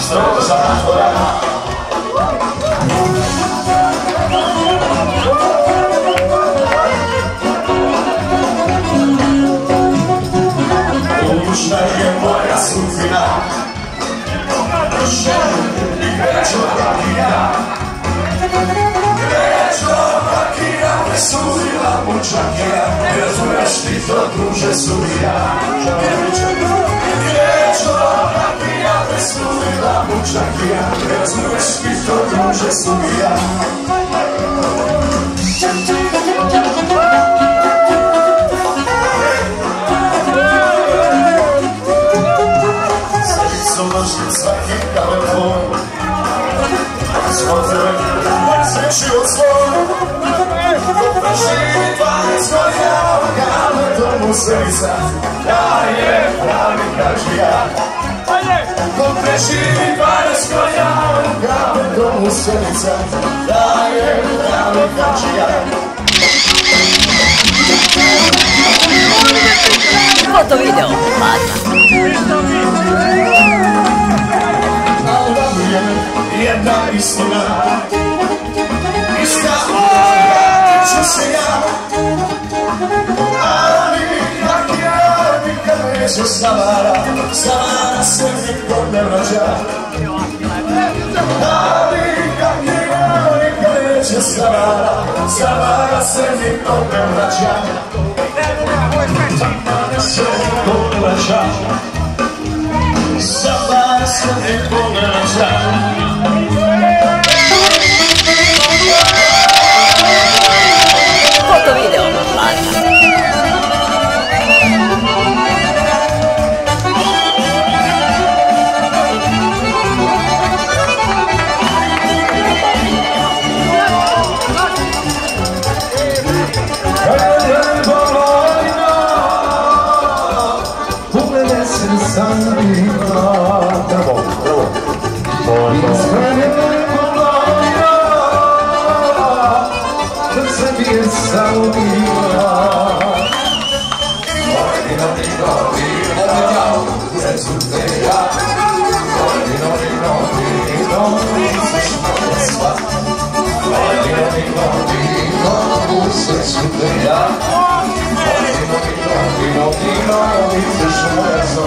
Estamos agora. Todos na memória sem final. No chão, a máquina. Grande a ressurgirá por a Mesmo este a ressurgirá. Grande a Muszę i za, daję prawie każdy ja Poprosiłem sunca daje Foto video, mata da je jedna istina se ja Ali ja nikad se Savara, Savara se mi opet vraća Savara se mi opet vraća Savara se mi opet vraća It's just